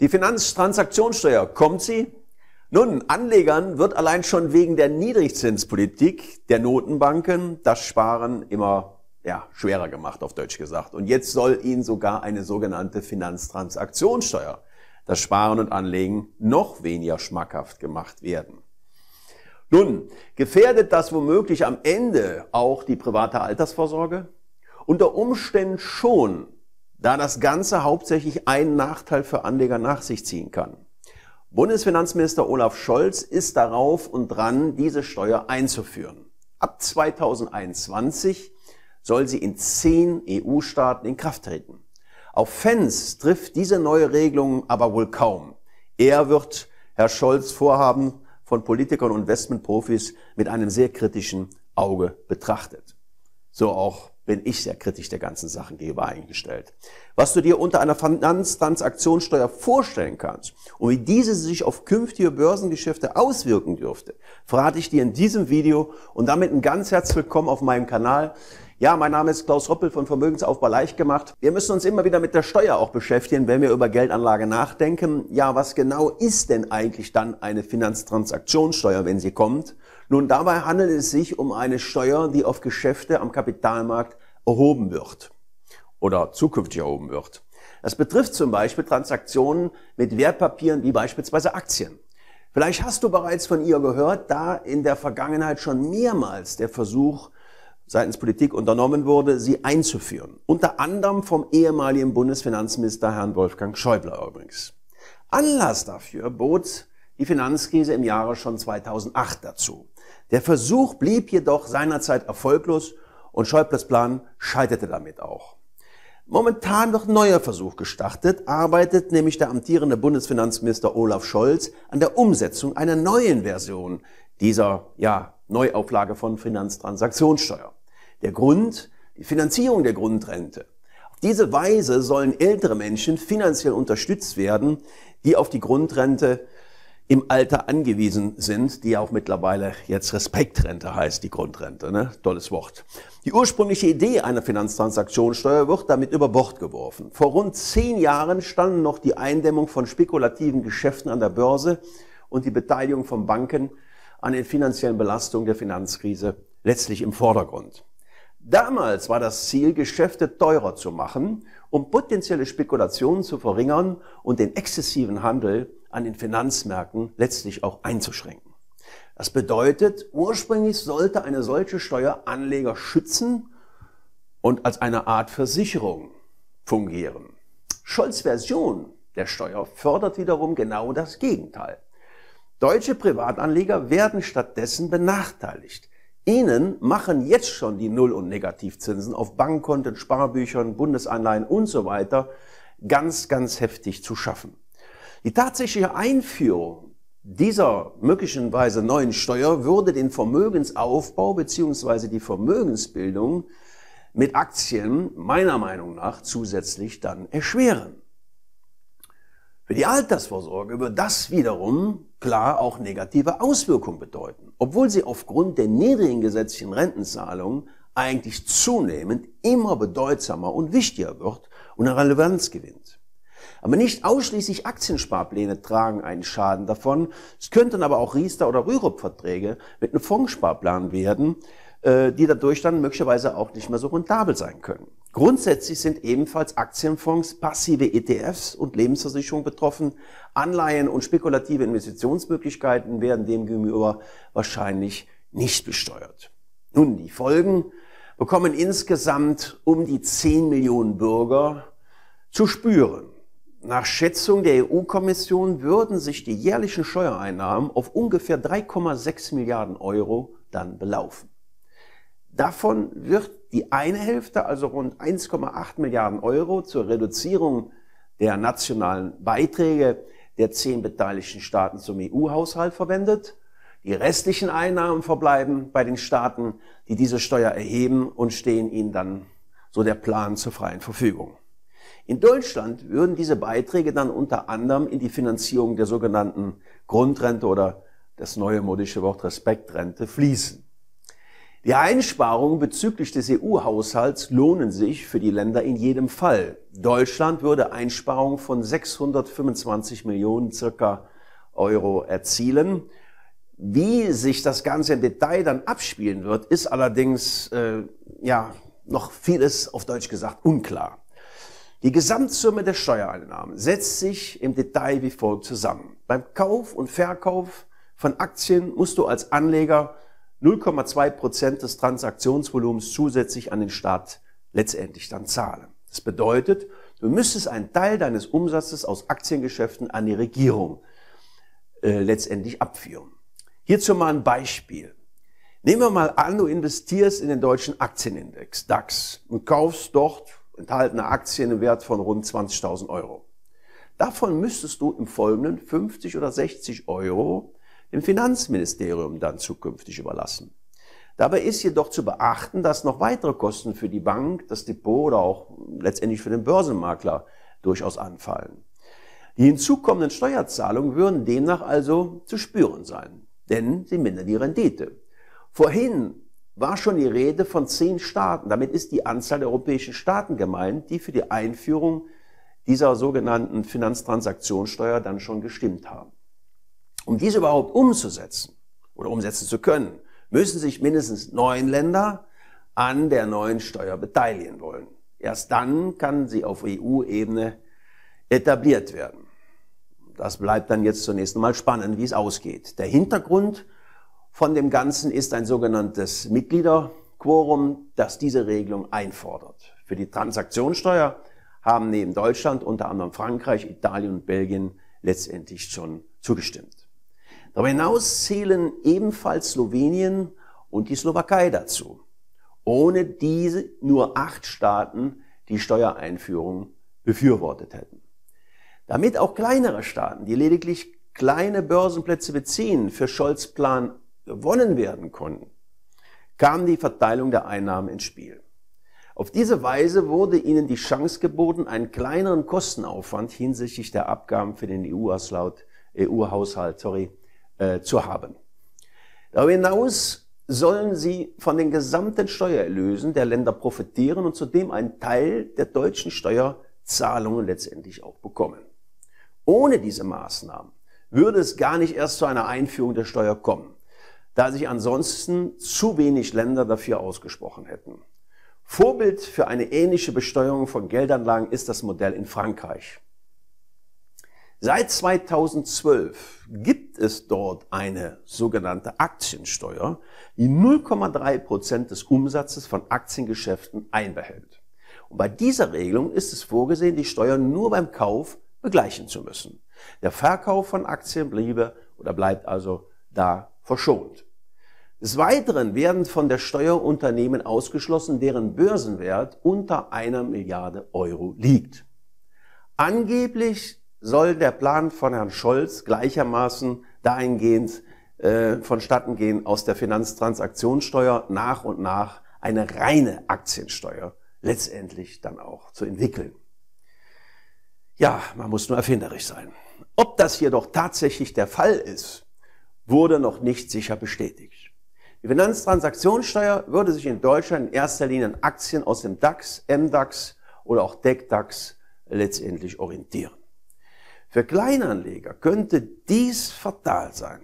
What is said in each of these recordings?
Die Finanztransaktionssteuer, kommt sie? Nun, Anlegern wird allein schon wegen der Niedrigzinspolitik der Notenbanken das Sparen immer ja, schwerer gemacht, auf Deutsch gesagt. Und jetzt soll ihnen sogar eine sogenannte Finanztransaktionssteuer, das Sparen und Anlegen, noch weniger schmackhaft gemacht werden. Nun, gefährdet das womöglich am Ende auch die private Altersvorsorge? Unter Umständen schon, da das Ganze hauptsächlich einen Nachteil für Anleger nach sich ziehen kann. Bundesfinanzminister Olaf Scholz ist darauf und dran, diese Steuer einzuführen. Ab 2021 soll sie in zehn EU-Staaten in Kraft treten. Auf Fans trifft diese neue Regelung aber wohl kaum. Er wird Herr Scholz Vorhaben von Politikern und Investmentprofis mit einem sehr kritischen Auge betrachtet. So auch bin ich sehr kritisch der ganzen Sachen gegenüber eingestellt. Was du dir unter einer Finanztransaktionssteuer vorstellen kannst und wie diese sich auf künftige Börsengeschäfte auswirken dürfte, verrate ich dir in diesem Video und damit ein ganz herzlich willkommen auf meinem Kanal. Ja, mein Name ist Klaus Roppel von Vermögensaufbau leicht gemacht. Wir müssen uns immer wieder mit der Steuer auch beschäftigen, wenn wir über Geldanlage nachdenken. Ja, was genau ist denn eigentlich dann eine Finanztransaktionssteuer, wenn sie kommt? Nun, dabei handelt es sich um eine Steuer, die auf Geschäfte am Kapitalmarkt erhoben wird oder zukünftig erhoben wird. Das betrifft zum Beispiel Transaktionen mit Wertpapieren wie beispielsweise Aktien. Vielleicht hast du bereits von ihr gehört, da in der Vergangenheit schon mehrmals der Versuch seitens Politik unternommen wurde, sie einzuführen. Unter anderem vom ehemaligen Bundesfinanzminister Herrn Wolfgang Schäuble übrigens. Anlass dafür bot die Finanzkrise im Jahre schon 2008 dazu. Der Versuch blieb jedoch seinerzeit erfolglos und Schäubles Plan scheiterte damit auch. Momentan ein neuer Versuch gestartet, arbeitet nämlich der amtierende Bundesfinanzminister Olaf Scholz an der Umsetzung einer neuen Version dieser ja, Neuauflage von Finanztransaktionssteuer. Der Grund, die Finanzierung der Grundrente. Auf diese Weise sollen ältere Menschen finanziell unterstützt werden, die auf die Grundrente im Alter angewiesen sind, die auch mittlerweile jetzt Respektrente heißt, die Grundrente. Ne? Tolles Wort. Die ursprüngliche Idee einer Finanztransaktionssteuer wird damit über Bord geworfen. Vor rund zehn Jahren standen noch die Eindämmung von spekulativen Geschäften an der Börse und die Beteiligung von Banken an den finanziellen Belastungen der Finanzkrise letztlich im Vordergrund. Damals war das Ziel, Geschäfte teurer zu machen, um potenzielle Spekulationen zu verringern und den exzessiven Handel an den Finanzmärkten letztlich auch einzuschränken. Das bedeutet, ursprünglich sollte eine solche Steuer Anleger schützen und als eine Art Versicherung fungieren. Scholz Version der Steuer fördert wiederum genau das Gegenteil. Deutsche Privatanleger werden stattdessen benachteiligt. Ihnen machen jetzt schon die Null- und Negativzinsen auf Bankkonten, Sparbüchern, Bundesanleihen und so weiter ganz, ganz heftig zu schaffen. Die tatsächliche Einführung dieser möglicherweise neuen Steuer würde den Vermögensaufbau beziehungsweise die Vermögensbildung mit Aktien meiner Meinung nach zusätzlich dann erschweren. Für die Altersvorsorge wird das wiederum klar auch negative Auswirkungen bedeuten, obwohl sie aufgrund der niedrigen gesetzlichen Rentenzahlungen eigentlich zunehmend immer bedeutsamer und wichtiger wird und an Relevanz gewinnt. Aber nicht ausschließlich Aktiensparpläne tragen einen Schaden davon. Es könnten aber auch Riester- oder Rürup-Verträge mit einem Fondssparplan werden, die dadurch dann möglicherweise auch nicht mehr so rentabel sein können. Grundsätzlich sind ebenfalls Aktienfonds, passive ETFs und Lebensversicherungen betroffen. Anleihen und spekulative Investitionsmöglichkeiten werden demgegenüber wahrscheinlich nicht besteuert. Nun, die Folgen bekommen insgesamt um die 10 Millionen Bürger zu spüren. Nach Schätzung der EU-Kommission würden sich die jährlichen Steuereinnahmen auf ungefähr 3,6 Milliarden Euro dann belaufen. Davon wird die eine Hälfte, also rund 1,8 Milliarden Euro, zur Reduzierung der nationalen Beiträge der zehn beteiligten Staaten zum EU-Haushalt verwendet. Die restlichen Einnahmen verbleiben bei den Staaten, die diese Steuer erheben und stehen ihnen dann so der Plan zur freien Verfügung. In Deutschland würden diese Beiträge dann unter anderem in die Finanzierung der sogenannten Grundrente oder das neue modische Wort Respektrente fließen. Die Einsparungen bezüglich des EU-Haushalts lohnen sich für die Länder in jedem Fall. Deutschland würde Einsparungen von 625 Millionen circa Euro erzielen. Wie sich das Ganze im Detail dann abspielen wird, ist allerdings äh, ja noch vieles auf Deutsch gesagt unklar. Die Gesamtsumme der Steuereinnahmen setzt sich im Detail wie folgt zusammen. Beim Kauf und Verkauf von Aktien musst du als Anleger 0,2 Prozent des Transaktionsvolumens zusätzlich an den Staat letztendlich dann zahlen. Das bedeutet, du müsstest einen Teil deines Umsatzes aus Aktiengeschäften an die Regierung äh, letztendlich abführen. Hierzu mal ein Beispiel. Nehmen wir mal an, du investierst in den deutschen Aktienindex DAX und kaufst dort enthaltene Aktien im Wert von rund 20.000 Euro. Davon müsstest du im Folgenden 50 oder 60 Euro dem Finanzministerium dann zukünftig überlassen. Dabei ist jedoch zu beachten, dass noch weitere Kosten für die Bank, das Depot oder auch letztendlich für den Börsenmakler durchaus anfallen. Die hinzukommenden Steuerzahlungen würden demnach also zu spüren sein, denn sie mindern die Rendite. Vorhin war schon die Rede von zehn Staaten. Damit ist die Anzahl der europäischen Staaten gemeint, die für die Einführung dieser sogenannten Finanztransaktionssteuer dann schon gestimmt haben. Um diese überhaupt umzusetzen oder umsetzen zu können, müssen sich mindestens neun Länder an der neuen Steuer beteiligen wollen. Erst dann kann sie auf EU-Ebene etabliert werden. Das bleibt dann jetzt zunächst einmal spannend, wie es ausgeht. Der Hintergrund von dem Ganzen ist ein sogenanntes Mitgliederquorum, das diese Regelung einfordert. Für die Transaktionssteuer haben neben Deutschland unter anderem Frankreich, Italien und Belgien letztendlich schon zugestimmt. Darüber hinaus zählen ebenfalls Slowenien und die Slowakei dazu. Ohne diese nur acht Staaten die Steuereinführung befürwortet hätten. Damit auch kleinere Staaten, die lediglich kleine Börsenplätze beziehen, für Scholz Plan gewonnen werden konnten, kam die Verteilung der Einnahmen ins Spiel. Auf diese Weise wurde ihnen die Chance geboten, einen kleineren Kostenaufwand hinsichtlich der Abgaben für den EU-Haushalt EU sorry, äh, zu haben. Darüber hinaus sollen sie von den gesamten Steuererlösen der Länder profitieren und zudem einen Teil der deutschen Steuerzahlungen letztendlich auch bekommen. Ohne diese Maßnahmen würde es gar nicht erst zu einer Einführung der Steuer kommen, da sich ansonsten zu wenig Länder dafür ausgesprochen hätten. Vorbild für eine ähnliche Besteuerung von Geldanlagen ist das Modell in Frankreich. Seit 2012 gibt es dort eine sogenannte Aktiensteuer, die 0,3 Prozent des Umsatzes von Aktiengeschäften einbehält. Und bei dieser Regelung ist es vorgesehen, die Steuer nur beim Kauf begleichen zu müssen. Der Verkauf von Aktien bliebe oder bleibt also da verschont. Des Weiteren werden von der Steuer Unternehmen ausgeschlossen, deren Börsenwert unter einer Milliarde Euro liegt. Angeblich soll der Plan von Herrn Scholz gleichermaßen dahingehend äh, vonstatten gehen, aus der Finanztransaktionssteuer nach und nach eine reine Aktiensteuer letztendlich dann auch zu entwickeln. Ja, man muss nur erfinderisch sein. Ob das jedoch tatsächlich der Fall ist, wurde noch nicht sicher bestätigt. Die Finanztransaktionssteuer würde sich in Deutschland in erster Linie an Aktien aus dem DAX, MDAX oder auch DECDAX letztendlich orientieren. Für Kleinanleger könnte dies fatal sein,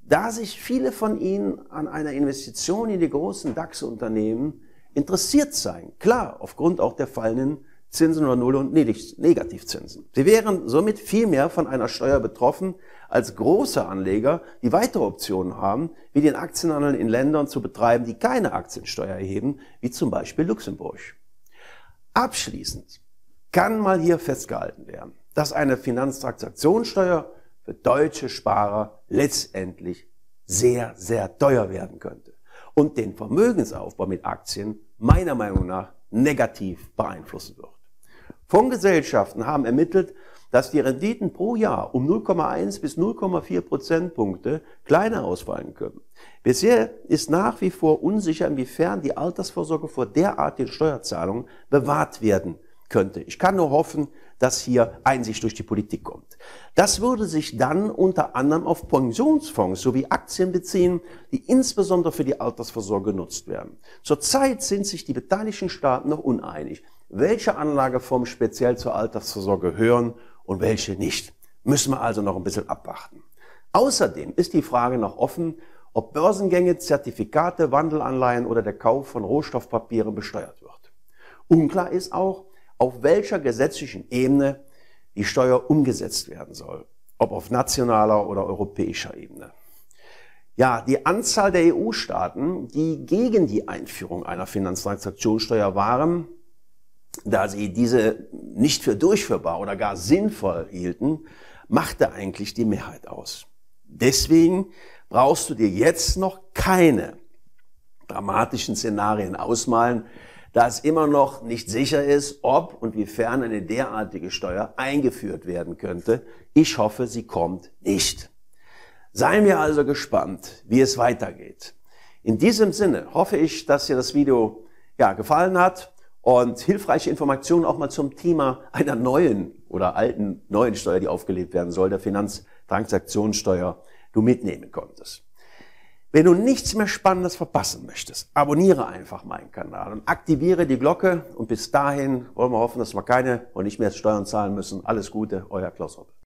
da sich viele von ihnen an einer Investition in die großen DAX-Unternehmen interessiert seien. Klar, aufgrund auch der fallenden Zinsen oder Null- und Negativzinsen. Sie wären somit viel mehr von einer Steuer betroffen als große Anleger, die weitere Optionen haben, wie den Aktienhandel in Ländern zu betreiben, die keine Aktiensteuer erheben, wie zum Beispiel Luxemburg. Abschließend kann mal hier festgehalten werden, dass eine Finanztransaktionssteuer für deutsche Sparer letztendlich sehr, sehr teuer werden könnte und den Vermögensaufbau mit Aktien meiner Meinung nach negativ beeinflussen wird. Fondsgesellschaften haben ermittelt, dass die Renditen pro Jahr um 0,1 bis 0,4 Prozentpunkte kleiner ausfallen können. Bisher ist nach wie vor unsicher, inwiefern die Altersvorsorge vor derartigen Steuerzahlungen bewahrt werden könnte. Ich kann nur hoffen, dass hier Einsicht durch die Politik kommt. Das würde sich dann unter anderem auf Pensionsfonds sowie Aktien beziehen, die insbesondere für die Altersvorsorge genutzt werden. Zurzeit sind sich die beteiligten Staaten noch uneinig, welche Anlageformen speziell zur Altersvorsorge gehören und welche nicht. Müssen wir also noch ein bisschen abwarten. Außerdem ist die Frage noch offen, ob Börsengänge, Zertifikate, Wandelanleihen oder der Kauf von Rohstoffpapieren besteuert wird. Unklar ist auch, auf welcher gesetzlichen Ebene die Steuer umgesetzt werden soll, ob auf nationaler oder europäischer Ebene. Ja, die Anzahl der EU-Staaten, die gegen die Einführung einer Finanztransaktionssteuer waren, da sie diese nicht für durchführbar oder gar sinnvoll hielten, machte eigentlich die Mehrheit aus. Deswegen brauchst du dir jetzt noch keine dramatischen Szenarien ausmalen, da es immer noch nicht sicher ist, ob und wiefern eine derartige Steuer eingeführt werden könnte. Ich hoffe, sie kommt nicht. Seien wir also gespannt, wie es weitergeht. In diesem Sinne hoffe ich, dass dir das Video ja, gefallen hat und hilfreiche Informationen auch mal zum Thema einer neuen oder alten neuen Steuer, die aufgelebt werden soll, der Finanztransaktionssteuer, du mitnehmen konntest. Wenn du nichts mehr Spannendes verpassen möchtest, abonniere einfach meinen Kanal und aktiviere die Glocke. Und bis dahin wollen wir hoffen, dass wir keine und nicht mehr Steuern zahlen müssen. Alles Gute, euer Klaus Hoppe.